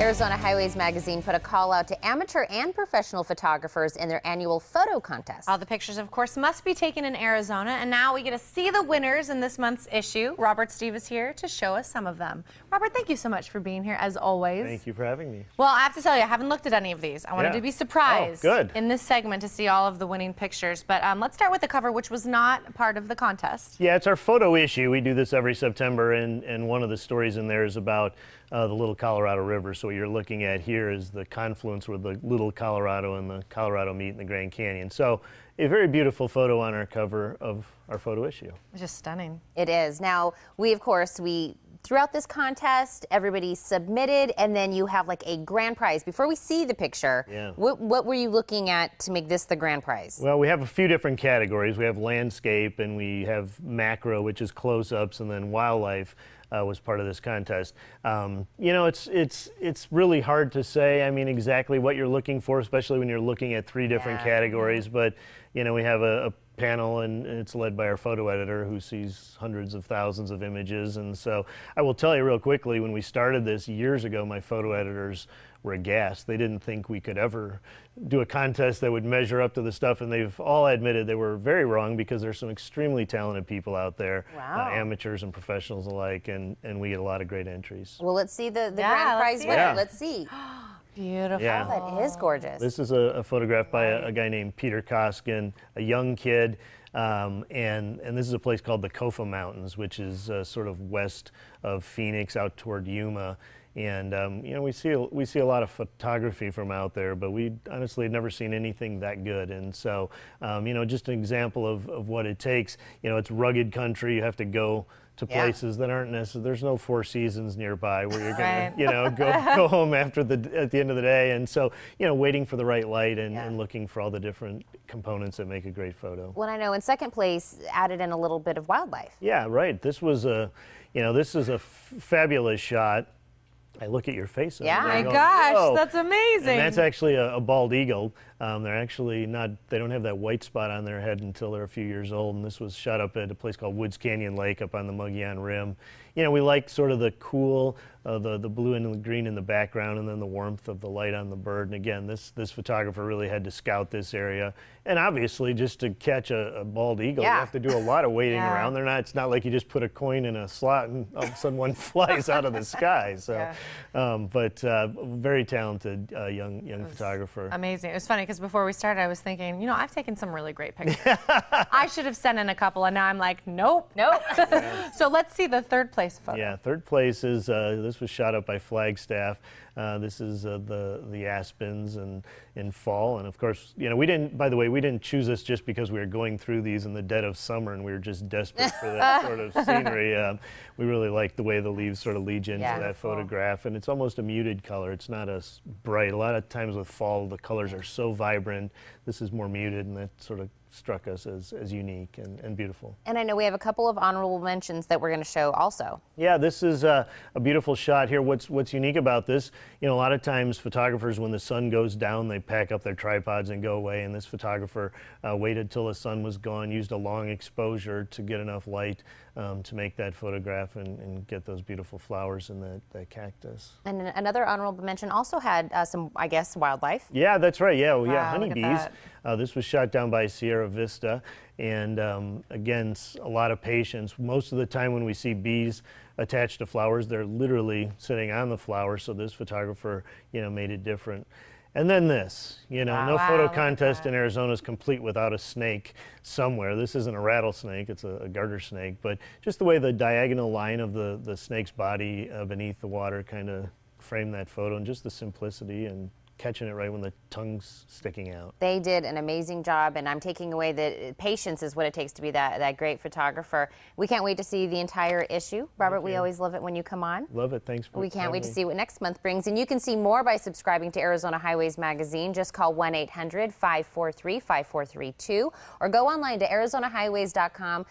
Arizona Highways Magazine put a call out to amateur and professional photographers in their annual photo contest. All the pictures, of course, must be taken in Arizona, and now we get to see the winners in this month's issue. Robert Stieve is here to show us some of them. Robert, thank you so much for being here, as always. Thank you for having me. Well, I have to tell you, I haven't looked at any of these. I wanted Yeah. to be surprised Oh, good. in this segment to see all of the winning pictures. But um, let's start with the cover, which was not part of the contest. Yeah, it's our photo issue. We do this every September, and, and one of the stories in there is about uh, the Little Colorado River. So what you're looking at here is the confluence where the Little Colorado and the Colorado meet in the Grand Canyon. So a very beautiful photo on our cover of our photo issue. It's just stunning. It is. Now, we, of course, we throughout this contest, everybody submitted, and then you have like a grand prize. Before we see the picture, Yeah. what, what were you looking at to make this the grand prize? Well, we have a few different categories. We have landscape and we have macro, which is close-ups, and then wildlife uh, was part of this contest. Um, you know, it's it's it's really hard to say. I mean, exactly what you're looking for, especially when you're looking at three different Yeah. categories. But you know, we have a, a panel and it's led by our photo editor who sees hundreds of thousands of images. And so I will tell you real quickly, when we started this years ago, my photo editors were aghast. They didn't think we could ever do a contest that would measure up to the stuff, and they've all admitted they were very wrong because there's some extremely talented people out there, Wow. uh, amateurs and professionals alike, and, and we get a lot of great entries. Well, let's see the, the Yeah, grand prize winner. it. Let's see. Beautiful. Yeah. That is gorgeous. This is a, a photograph by a, a guy named Peter Koskin, a young kid, um, and and this is a place called the Kofa Mountains, which is uh, sort of west of Phoenix, out toward Yuma. And um, you know we see a- we see a lot of photography from out there, but we honestly had never seen anything that good. And so um, you know just an example of, of what it takes. You know it's rugged country. You have to go to Yeah. places that aren't necessary. There's no Four Seasons nearby where you're gonna Right. you know go go home after the at the end of the day. And so you know waiting for the right light and, Yeah. and looking for all the different components that make a great photo. Well, I know in second place, added in a little bit of wildlife. Yeah, right. This was a, you know, this is a f- fabulous shot. I look at your face. Yeah. there My My go, oh, gosh, that's amazing. And that's actually a, a bald eagle. Um, they're actually not, they don't have that white spot on their head until they're a few years old. And this was shot up at a place called Woods Canyon Lake up on the Mogollon Rim. You know, we like sort of the cool, uh, the, the blue and the green in the background and then the warmth of the light on the bird. And again, this, this photographer really had to scout this area. And obviously, just to catch a, a bald eagle, Yeah. you have to do a lot of waiting Yeah. around. They're not, it's not like you just put a coin in a slot and all of a sudden one flies out of the sky. So, Yeah. um, but uh, very talented uh, young young photographer. Amazing. It was funny because before we started, I was thinking, you know, I've taken some really great pictures. I should have sent in a couple, and now I'm like, nope. Nope. so let's see the third place photo. Yeah, third place is uh, this was shot up by Flagstaff. Uh, this is uh, the the aspens and in fall, and of course, you know, we didn't. By the way, we didn't choose this just because we were going through these in the dead of summer, and we were just desperate for that sort of scenery. Um, we really like the way the leaves sort of lead you into Yeah. that Beautiful. photograph, and it's almost a muted color. It's not as bright. A lot of times with fall, the colors are so vibrant. This is more muted, and that sort of struck us as, as unique and, and beautiful. and I know we have a couple of honorable mentions that we're going to show also. Yeah, this is a, a beautiful shot here. What's what's unique about this, you know, a lot of times photographers, when the sun goes down, they pack up their tripods and go away. And this photographer uh, waited till the sun was gone, used a long exposure to get enough light um, to make that photograph and, and get those beautiful flowers in that, that cactus. And another honorable mention also had uh, some, I guess, wildlife. Yeah, that's right. Yeah, well, yeah, Wow, honeybees. Uh, this was shot down by Sierra Vista, and um, again, a lot of patience. Most of the time, when we see bees attached to flowers, they're literally sitting on the flower. So this photographer, you know, made it different. And then this, you know, no Wow, photo contest in Arizona is complete without a snake somewhere. This isn't a rattlesnake; it's a, a garter snake. But just the way the diagonal line of the the snake's body uh, beneath the water kind of framed that photo, and just the simplicity and catching it right when the tongue's sticking out. They did an amazing job, and I'm taking away that patience is what it takes to be that, that great photographer. We can't wait to see the entire issue. Robert, we always love it when you come on. Love it. Thanks for We can't wait to see what next month brings. And you can see more by subscribing to Arizona Highways Magazine. Just call 1 800 543 5432 or go online to ArizonaHighways.com.